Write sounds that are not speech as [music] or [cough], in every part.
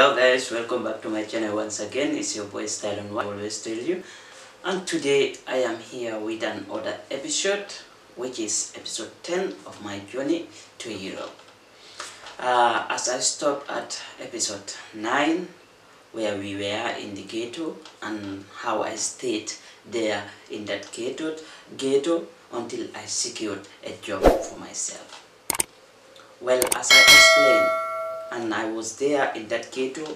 Hello guys, welcome back to my channel once again. It's your boy Style and I always tell you. And today I am here with another episode, which is episode 10 of my journey to Europe. Uh, as I stopped at episode 9, where we were in the ghetto and how I stayed there in that ghetto, ghetto until I secured a job for myself. Well, as I explained, and I was there in that ghetto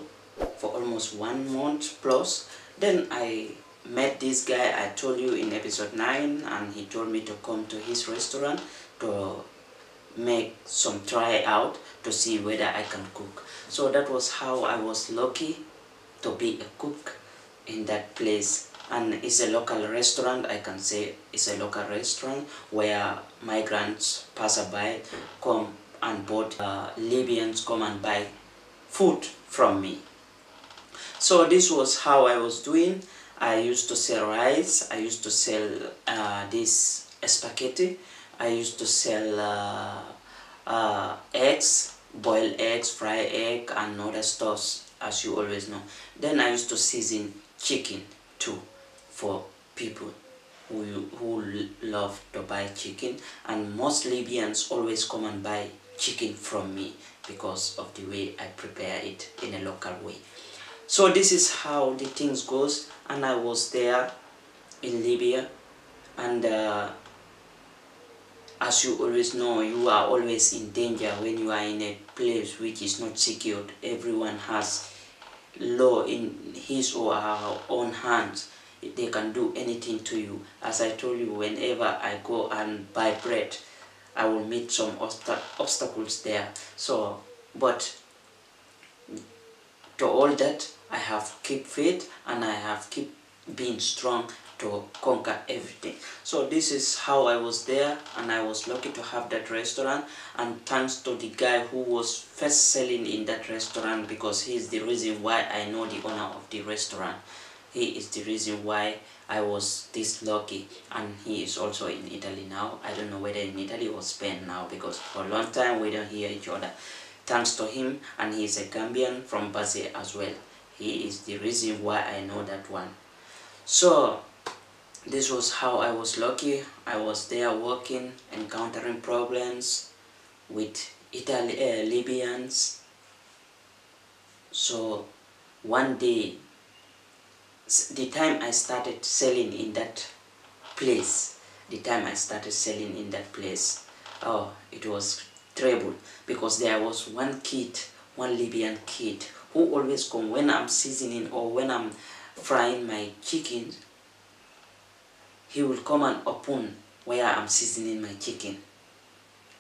for almost one month plus. Then I met this guy I told you in episode 9 and he told me to come to his restaurant to make some try out to see whether I can cook. So that was how I was lucky to be a cook in that place and it's a local restaurant I can say it's a local restaurant where migrants passerby come and both uh, Libyans come and buy food from me. So this was how I was doing. I used to sell rice, I used to sell uh, this spaghetti, I used to sell uh, uh, eggs, boiled eggs, fried egg and other stuffs as you always know. Then I used to season chicken too for people who, who love to buy chicken and most Libyans always come and buy chicken from me because of the way I prepare it in a local way. So this is how the things goes and I was there in Libya and uh, as you always know you are always in danger when you are in a place which is not secured. Everyone has law in his or her own hands they can do anything to you as I told you whenever I go and buy bread I will meet some obst obstacles there. So, but to all that, I have keep faith and I have keep being strong to conquer everything. So this is how I was there and I was lucky to have that restaurant and thanks to the guy who was first selling in that restaurant because he's the reason why I know the owner of the restaurant. He is the reason why I was this lucky and he is also in Italy now. I don't know whether in Italy or Spain now because for a long time we don't hear each other. Thanks to him and he is a Gambian from Basse as well. He is the reason why I know that one. So this was how I was lucky. I was there working, encountering problems with Italy, uh, Libyans. So one day the time I started selling in that place, the time I started selling in that place, oh, it was terrible because there was one kid, one Libyan kid who always come when I'm seasoning or when I'm frying my chicken, he will come and open where I'm seasoning my chicken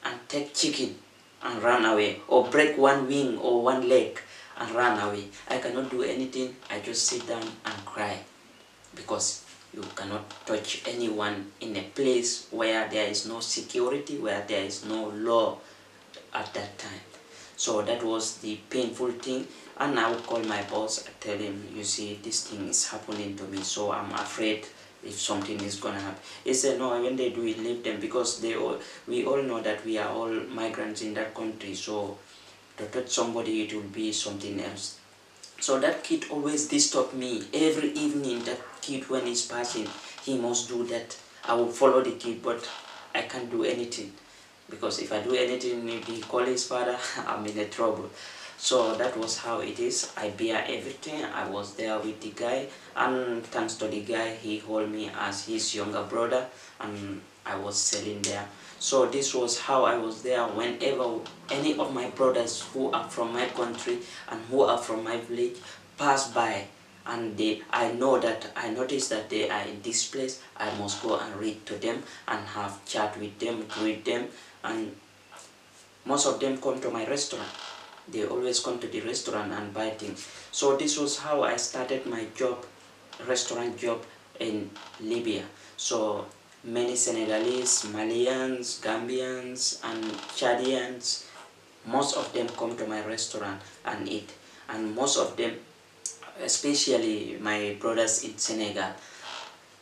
and take chicken and run away or break one wing or one leg and run away. I cannot do anything. I just sit down and cry because you cannot touch anyone in a place where there is no security, where there is no law at that time. So that was the painful thing. And I would call my boss and tell him, you see, this thing is happening to me, so I'm afraid if something is gonna happen. He said, no, when they do it, leave them because they all, we all know that we are all migrants in that country, so to touch somebody it will be something else. So that kid always disturb me. Every evening that kid when he's passing he must do that. I will follow the kid but i can't do anything. Because if i do anything he call his father [laughs] i'm in a trouble so that was how it is. I bear everything. I was there with the guy and thanks to the guy he hold me as his younger brother and i was selling there. So this was how I was there. Whenever any of my brothers who are from my country and who are from my village pass by and they, I know that, I notice that they are in this place, I must go and read to them and have chat with them, greet them and most of them come to my restaurant. They always come to the restaurant and buy things. So this was how I started my job, restaurant job in Libya. So many Senegalese, Malians, Gambians, and Chadians. Most of them come to my restaurant and eat. And most of them, especially my brothers in Senegal,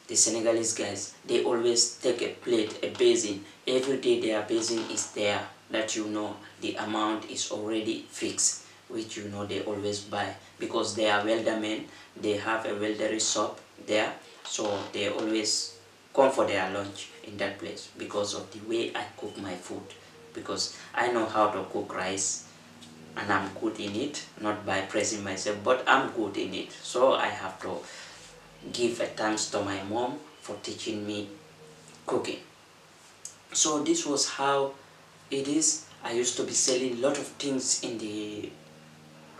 the Senegalese guys, they always take a plate, a basin. Every day their basin is there that you know the amount is already fixed which you know they always buy. Because they are welder men they have a weldery shop there so they always come for their lunch in that place because of the way I cook my food. Because I know how to cook rice and I'm good in it not by praising myself but I'm good in it. So I have to give a thanks to my mom for teaching me cooking. So this was how it is. I used to be selling a lot of things in the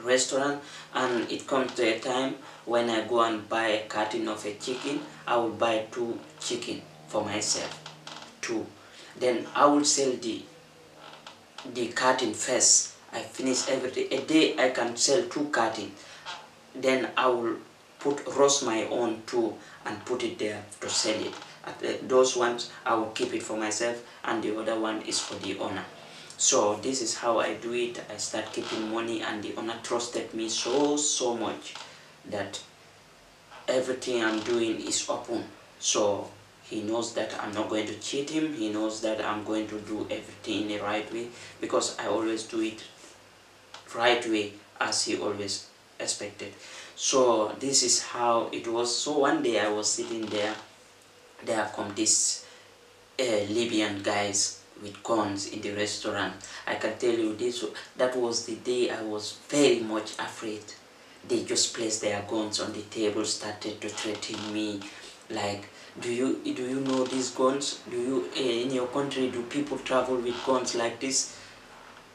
restaurant and it comes to a time when I go and buy a carton of a chicken I will buy two chicken for myself two. Then I will sell the the carton first. I finish everything. A day I can sell two carton. Then I will put roast my own too and put it there to sell it. Those ones I will keep it for myself and the other one is for the owner. So this is how I do it. I start keeping money and the owner trusted me so so much that everything I'm doing is open. So he knows that I'm not going to cheat him. He knows that I'm going to do everything in the right way because I always do it right way as he always expected so this is how it was so one day I was sitting there there come these uh, Libyan guys with guns in the restaurant. I can tell you this, that was the day I was very much afraid. They just placed their guns on the table, started to threaten me like, do you do you know these guns? Do you, uh, in your country, do people travel with guns like this?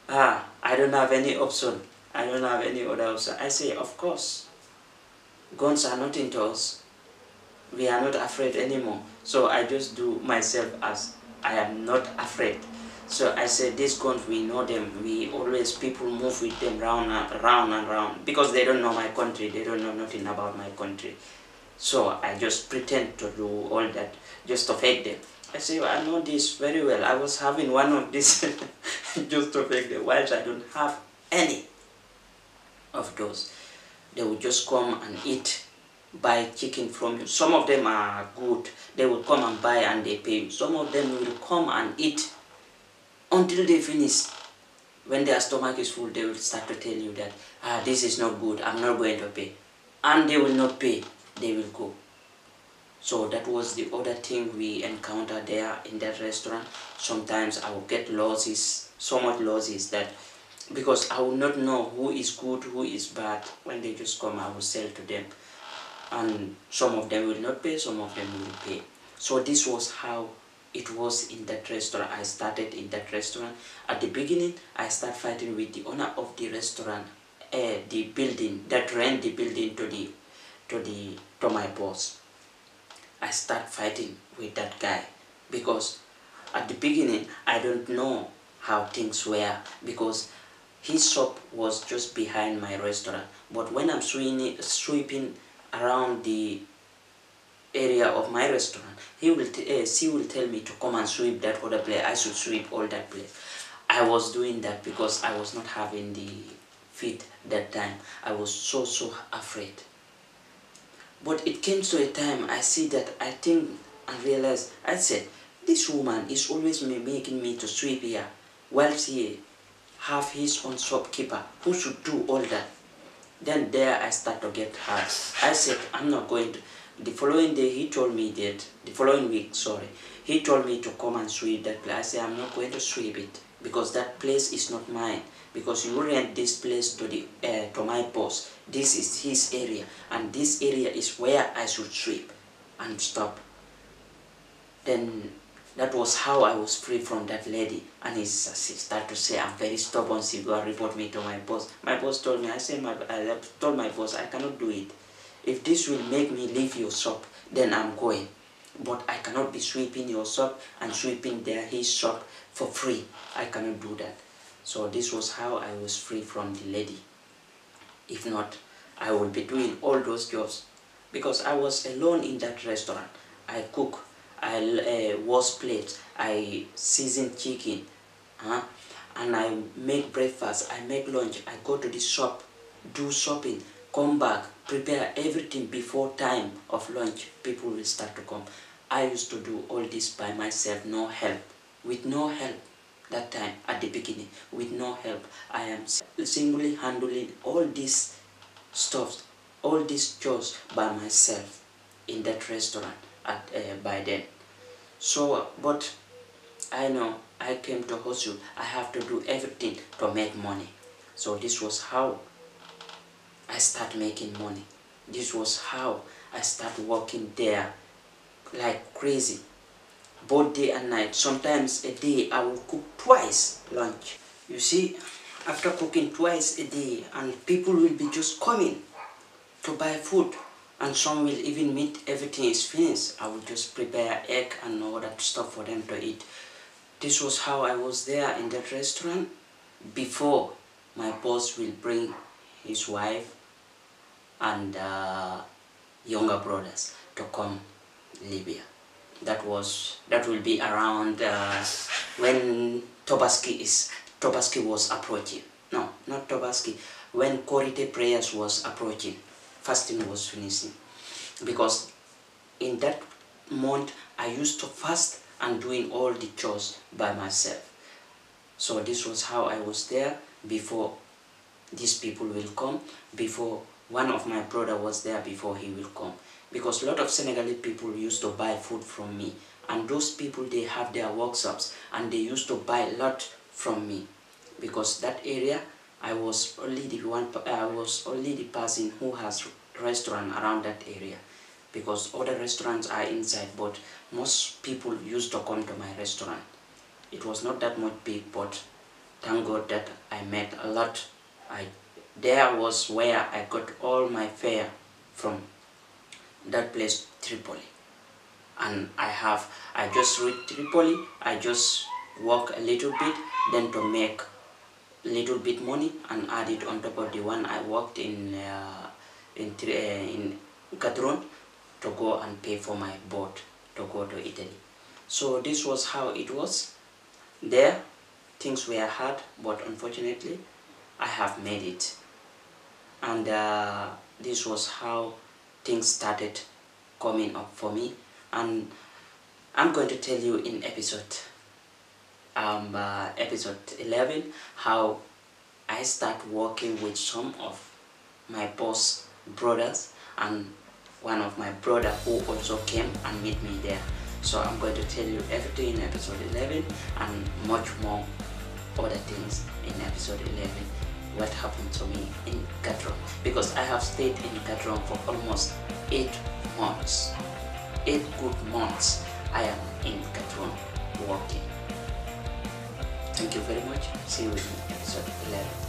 Ah, I don't have any option. I don't have any other. I say, of course. Guns are not into us. We are not afraid anymore. So I just do myself as I am not afraid. So I said, these guns, we know them. We always, people move with them round and round and round because they don't know my country. They don't know nothing about my country. So I just pretend to do all that just to fake them. I say, well, I know this very well. I was having one of these [laughs] just to fake them, whilst I don't have any of those. They will just come and eat buy chicken from you. Some of them are good. They will come and buy and they pay you. Some of them will come and eat until they finish. When their stomach is full, they will start to tell you that, ah, this is not good, I'm not going to pay. And they will not pay, they will go. So that was the other thing we encountered there in that restaurant. Sometimes I will get losses, so much losses that because I will not know who is good, who is bad. When they just come, I will sell to them and some of them will not pay, some of them will pay. So this was how it was in that restaurant. I started in that restaurant. At the beginning, I started fighting with the owner of the restaurant, uh, the building that ran the building to the to the to my boss. I start fighting with that guy because at the beginning I don't know how things were because his shop was just behind my restaurant. But when I'm sweeping, sweeping around the area of my restaurant, he will uh, she will tell me to come and sweep that other place. I should sweep all that place. I was doing that because I was not having the feet that time. I was so so afraid. But it came to a time I see that I think and realized I said this woman is always making me to sweep here while she have his own shopkeeper who should do all that then there I start to get hurt. I said, I'm not going to. The following day, he told me that, the following week, sorry, he told me to come and sweep that place. I said, I'm not going to sweep it because that place is not mine. Because you rent this place to the uh, to my boss. This is his area, and this area is where I should sweep and stop. Then that was how I was free from that lady. And he started to say, I'm very stubborn, she go report me to my boss. My boss told me, I said, my, I told my boss, I cannot do it. If this will make me leave your shop, then I'm going. But I cannot be sweeping your shop and sweeping there his shop for free. I cannot do that. So this was how I was free from the lady. If not, I would be doing all those jobs. Because I was alone in that restaurant. I cook, I uh, wash plates, I season chicken, huh? and I make breakfast, I make lunch, I go to the shop, do shopping, come back, prepare everything before time of lunch, people will start to come. I used to do all this by myself, no help, with no help. that time at the beginning with no help i am singly handling all these stuff all these chores by myself in that restaurant at uh, by then. So but i know i came to hustle. I have to do everything to make money. So this was how i start making money. This was how i start working there like crazy. Both day and night. Sometimes a day i will cook twice lunch. You see after cooking twice a day and people will be just coming to buy food and some will even meet everything is finished. I will just prepare egg and all that stuff for them to eat. This was how i was there in that restaurant before my boss will bring his wife and uh, younger brothers to come libya. That was that will be around uh, when tobaski is tobaski was approaching. No not tobaski. When korite prayers was approaching fasting was finishing because in that month I used to fast and doing all the chores by myself. So this was how I was there before these people will come, before one of my brother was there before he will come. Because a lot of Senegalese people used to buy food from me and those people they have their workshops and they used to buy a lot from me because that area I was only the one I was only the person who has restaurant around that area because other restaurants are inside but most people used to come to my restaurant. It was not that much big but thank god that i met a lot. I there was where i got all my fare from that place tripoli. And i have i just reached tripoli i just work a little bit then to make little bit money and add it on top of the one i worked in uh, in, uh, in to go and pay for my boat to go to Italy. So this was how it was. There, things were hard, but unfortunately, I have made it. And uh, this was how things started coming up for me. And I'm going to tell you in episode um, uh, episode 11 how I start working with some of my boss brothers and one of my brother who also came and meet me there. So i'm going to tell you everything in episode 11 and much more other things in episode 11 what happened to me in Gatron because I have stayed in Gatron for almost eight months. Eight good months I am in Gatron working thank you very much. See you in episode 11